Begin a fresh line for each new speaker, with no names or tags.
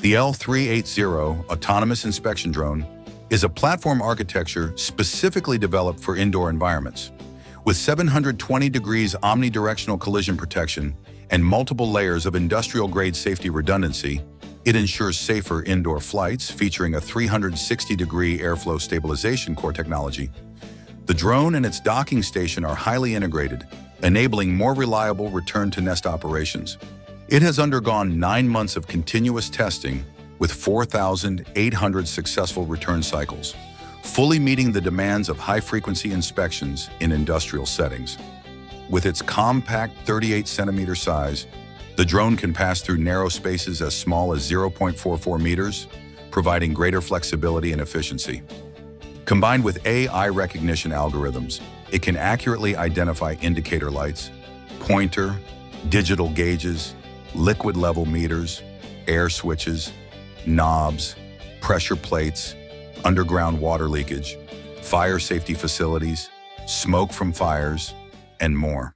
The L380 Autonomous Inspection Drone is a platform architecture specifically developed for indoor environments. With 720 degrees omnidirectional collision protection and multiple layers of industrial-grade safety redundancy, it ensures safer indoor flights featuring a 360-degree airflow stabilization core technology. The drone and its docking station are highly integrated, enabling more reliable return-to-nest operations. It has undergone nine months of continuous testing with 4,800 successful return cycles, fully meeting the demands of high-frequency inspections in industrial settings. With its compact 38 centimeter size, the drone can pass through narrow spaces as small as 0.44 meters, providing greater flexibility and efficiency. Combined with AI recognition algorithms, it can accurately identify indicator lights, pointer, digital gauges, liquid level meters, air switches, knobs, pressure plates, underground water leakage, fire safety facilities, smoke from fires, and more.